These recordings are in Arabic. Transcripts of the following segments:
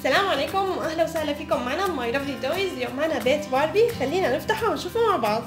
السلام عليكم واهلا وسهلا فيكم معنا My Lovely Toys اليوم معنا بيت باربي خلينا نفتحه ونشوفه مع بعض.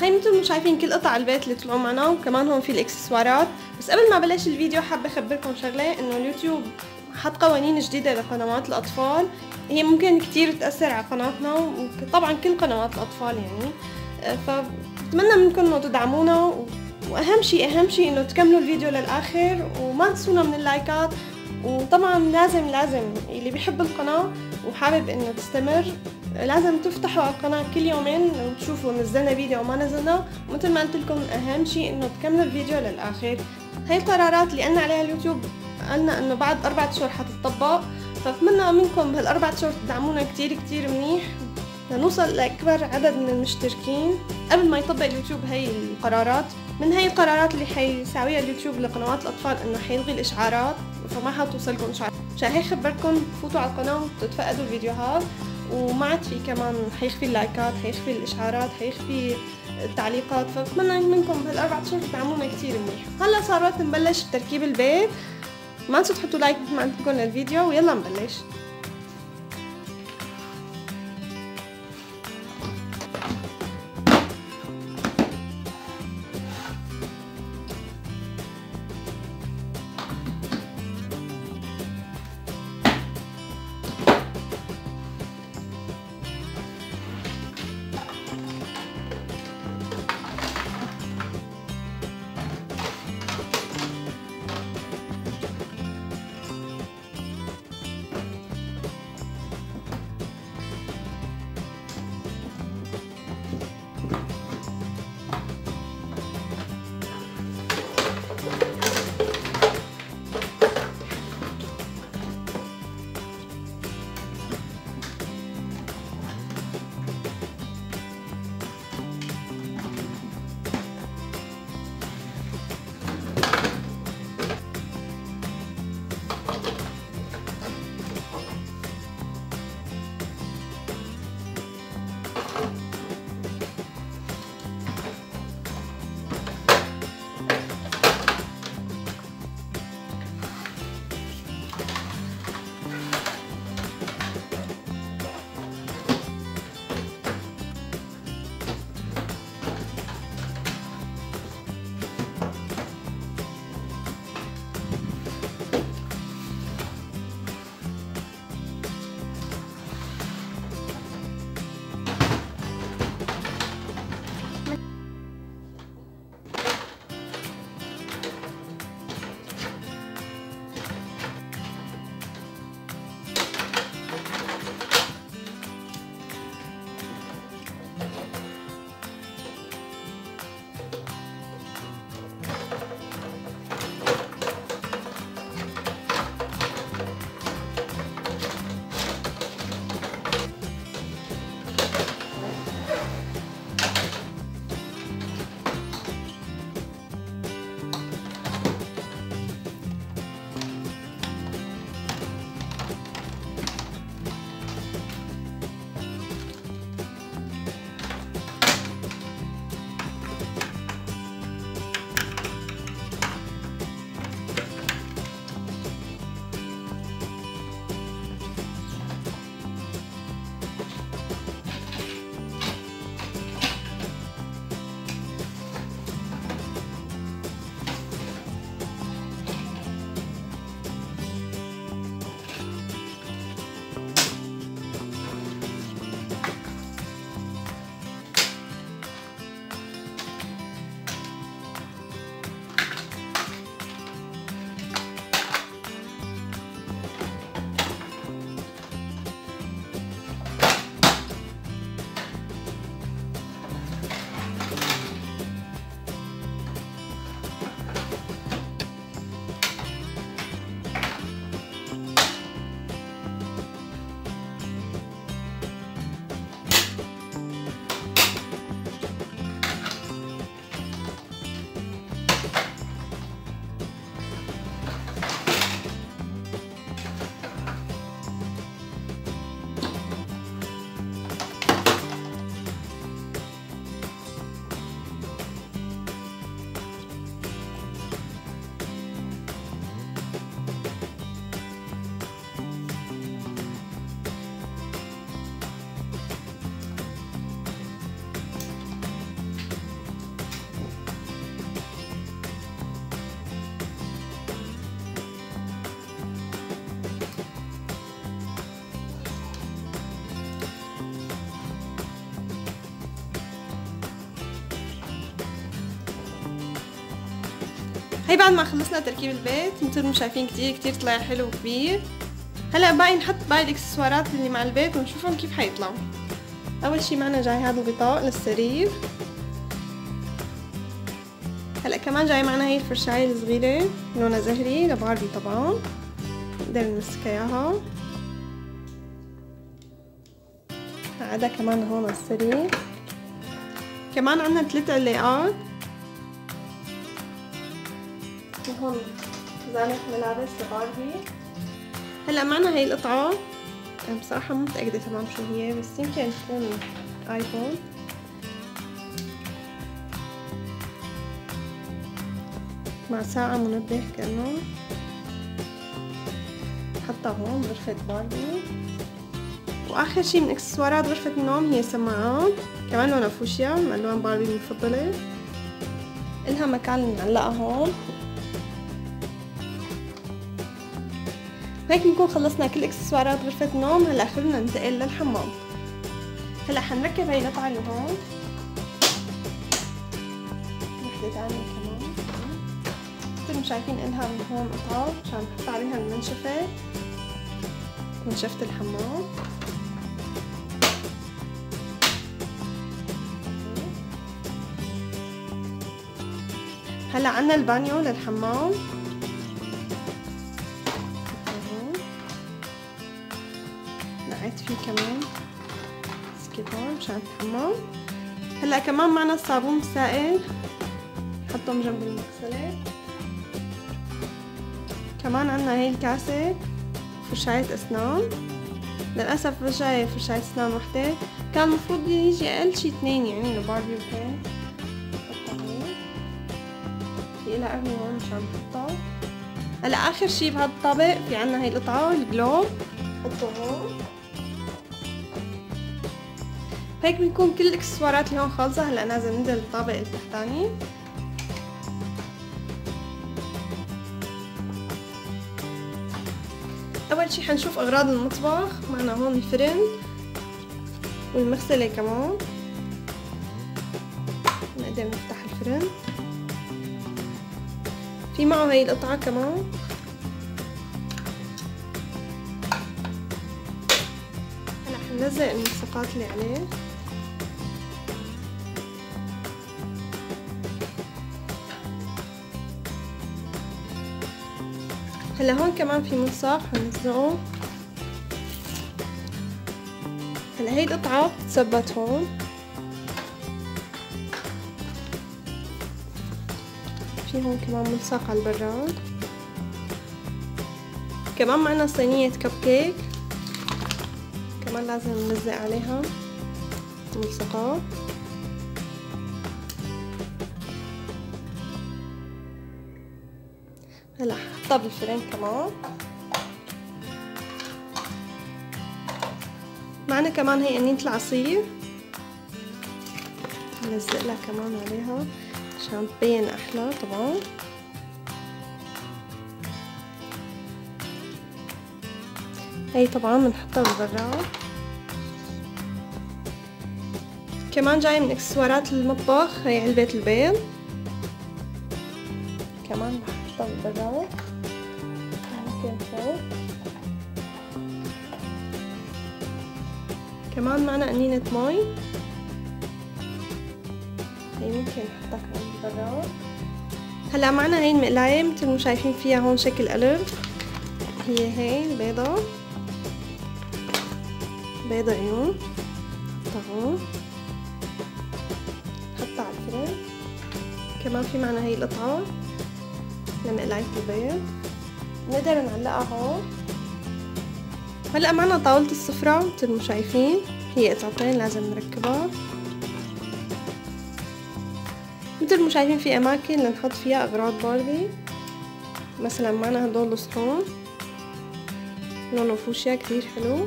هاي مثل ما شايفين كل قطع البيت اللي طلعوا معنا وكمان هون في الإكسسوارات. بس قبل ما بلش الفيديو حابة أخبركم شغلة إنه اليوتيوب حط قوانين جديدة لقنوات الأطفال. هي ممكن كتير تأثر على قناتنا وطبعا كل قنوات الأطفال يعني. فبتمنى منكم إنه تدعمونا وأهم شيء أهم شيء إنه تكملوا الفيديو للآخر وما تنسونا من اللايكات. وطبعا لازم لازم اللي بيحب القناة وحابب إنه تستمر لازم تفتحوا على القناة كل يومين وتشوفوا نزلنا فيديو أو ما نزلنا. ومثل ما قلت لكم أهم شيء إنه تكملوا الفيديو للآخر. هاي القرارات اللي قلنا عليها اليوتيوب قالنا إنه بعد أربعة اشهر حتطبق فاتمنى منكم بهالاربع اشهر تدعمونا كتير كتير منيح لنوصل لأكبر عدد من المشتركين. قبل ما يطبق اليوتيوب هاي القرارات من هاي القرارات اللي حيساويها اليوتيوب لقنوات الأطفال إنه حيلغي الإشعارات. فما حتوصلكم اشعارات مشان هيك خبركم فوتوا على القناة وتتفقدوا الفيديوهات وما عاد في كمان حيخفي اللايكات حيخفي الإشعارات حيخفي التعليقات. فبتمنى منكم بهالأربع أشهر تدعمونا كثير منيح. هلأ صار وقت نبلش بتركيب البيت. ما تنسوا تحطوا لايك مثل ما لكم للفيديو ويلا نبلش. هي بعد ما خلصنا تركيب البيت مثل ما شايفين كتير كتير طلع حلو وكبير. هلأ باقي نحط باقي الإكسسوارات اللي مع البيت ونشوفهم كيف حيطلعوا. أول شي معنا جاي هذا الغطاء للسرير. هلأ كمان جاي معنا هي الفرشاية الصغيرة لونها زهري لباربي طبعا. نقدر نمسكها إياها. هذا كمان هون السرير. كمان عنا ثلاث علاقات. هون زانة ملابس لباربي هلأ معنا هي القطعة. بصراحة مو متأكدة تمام شو هي بس يمكن تكون ايفون مع ساعة منبه كأنه حطها هون غرفة باربي وآخر شي من إكسسوارات غرفة النوم هي سماعات كمان لونها فوشيا من ألوان باربي المفضلة إلها مكان نعلقها هون. هيك بنكون خلصنا كل اكسسوارات غرفة النوم هلا خلونا ننتقل للحمام. هلا حنركب هاي القطعة اللي هون. وحدة تانية كمان. مثل ما شايفين الها من هون قطعة عشان نحط عليها المنشفة. منشفة الحمام. هلا عنا البانيو للحمام. فيه كمان. سكيبار مشان الحمام هلأ كمان معنا الصابون السائل نحطهم جنب المغسلة. كمان عنا هاي الكاسة فرشاية أسنان. للأسف جاي فرشاية أسنان وحدة. كان المفروض يجي أقل شي اثنين يعني لباربي وهيك. في إلها قرن هون مشان نحطها هلأ آخر شي بهذا الطابق في عنا هاي القطعة الجلوب. نحطه هون. هيك بنكون كل الاكسسوارات اللي هون خالصة. هلا نازل ننزل الطابق التحتاني أول شي حنشوف أغراض المطبخ. معنا هون الفرن والمغسلة كمان. نقدر نفتح الفرن. في معه هاي القطعة كمان. هلا حنلزق الملصقات اللي عليه. هلا هون كمان في ملصق حنلزقه هلا هي القطعة بتثبت هون. في هون كمان ملصق على البراد. كمان معنا صينية كب كيك كمان لازم نلزق عليها ملصقات هلا حطها بالفرن كمان. معنا كمان هي قنينة العصير. نلزق لها كمان عليها. عشان تبين أحلى طبعا. هي طبعا بنحطها بالبراد كمان جاي من إكسسوارات المطبخ. هي علبة البيض. كمان بحطها بالبراد فوق كمان معنا قنينة مي هي ممكن نحطها كمان بالبراد هلأ معنا هي المقلاية مثل ما شايفين فيها هون شكل قلب هي هي البيضة بيضة عيون. طهون حطها على الفرن. كمان في معنا هي القطعة لمقلاية البيض. نقدر نعلقها هون. هلأ معنا طاولة السفرة مثل ما شايفين هي قطعتين لازم نركبها. مثل ما شايفين في أماكن لنحط فيها أغراض باربي مثلا معنا هدول الصحون لونه فوشيا كتير حلو.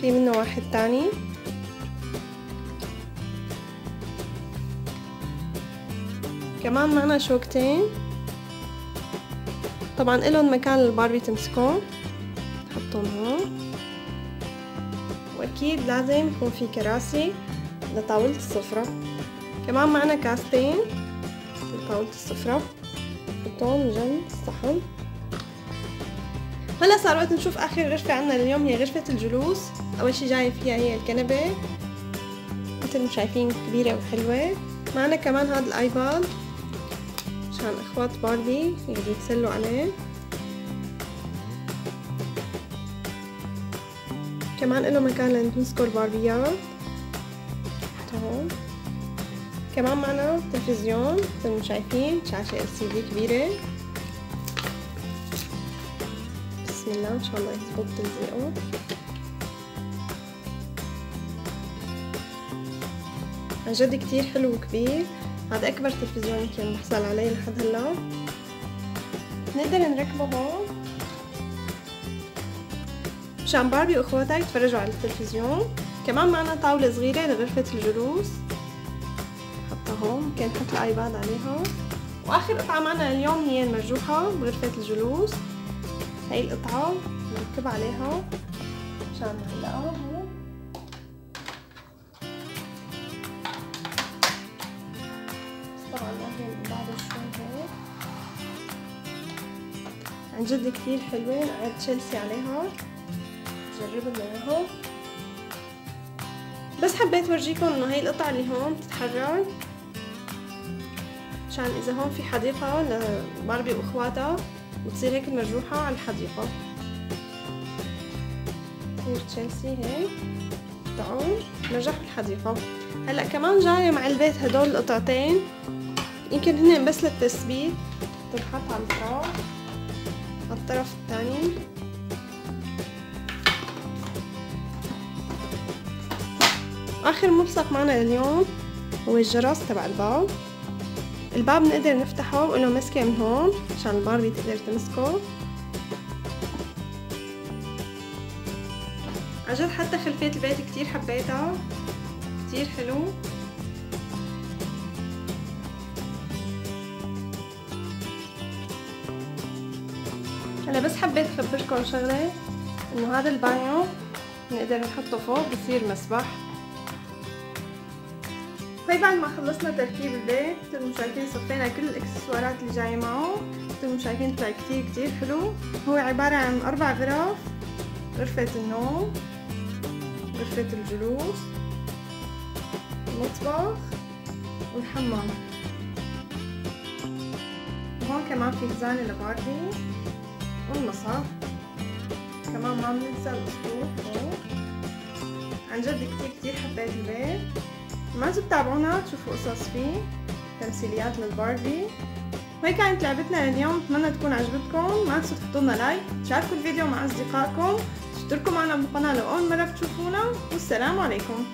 في منه واحد تاني. كمان معنا شوكتين. طبعا إلهم مكان الباربي تمسكون نحطهم هون. وأكيد لازم يكون في كراسي لطاولة السفرة. كمان معنا كاستين طاولة السفرة. حطهم جنب الصحن. هلا صار وقت نشوف آخر غرفة عنا اليوم هي غرفة الجلوس. أول شي جاي فيها هي الكنبة. مثل ما شايفين كبيرة وحلوة. معنا كمان هذا ال iPad. عشان إخوات باربي يقدروا يتسلوا عليه. كمان له مكان لنمسكوا الباربيات هون كمان معنا تلفزيون مثل ما شايفين شاشة LCD كبيرة. بسم الله إن شاء الله يزبط تلزيقه. عن جد كتير حلو وكبير. هذا أكبر تلفزيون يمكن بحصل عليه لحد هلا نقدر نركبه هون. مشان باربي واخواتها يتفرجوا على التلفزيون. كمان معنا طاولة صغيرة لغرفة الجلوس. حطها هون ممكن نحط الآيباد عليها. وآخر قطعة معنا اليوم هي المرجوحة بغرفة الجلوس. هاي القطعة بنركب عليها. مشان نعلقها عن جد كثير حلوة قاعد تشلسي عليها جربوا اياها بس حبيت ورجيكم إنه هاي القطعة اللي هون بتتحرك. عشان إذا هون في حديقة لباربي واخواتها وتصير هيك مرجوحة على الحديقة. تصير تشيلسي هيك. تعون مرجح الحديقة هلأ كمان جاية مع البيت هدول القطعتين. يمكن هن بس للتثبيت تنحط على الفراغ الطرف الثاني آخر ملصق معنا لليوم هو الجرس تبع الباب. الباب نقدر نفتحه وله مسكة من هون عشان الباربي تقدر تمسكه. عجد حتى خلفية البيت كتير حبيتها. كتير حلو. هلا بس حبيت اخبركم شغلة إنه هذا البانيو نقدر نحطه فوق بصير مسبح. هاي بعد ما خلصنا تركيب البيت ما شايفين صفينا كل الإكسسوارات اللي جاية معه. ما شايفين طلع كتير كتير حلو. هو عبارة عن أربع غرف غرفة النوم غرفة الجلوس المطبخ والحمام. وهون كمان في خزانة لباربي والمصف كمان ما بننسى الأسطوح عن جد كتير كتير حبيت البيت. ما تتابعونا تشوفوا قصص فيه تمثيليات للباربي. وهي كانت لعبتنا لليوم. أتمنى تكون عجبتكم. ما تنسوا تحطوا لنا لايك تشاركوا الفيديو مع أصدقائكم. اشتركوا معنا بالقناة لو أول مرة بتشوفونا. والسلام عليكم.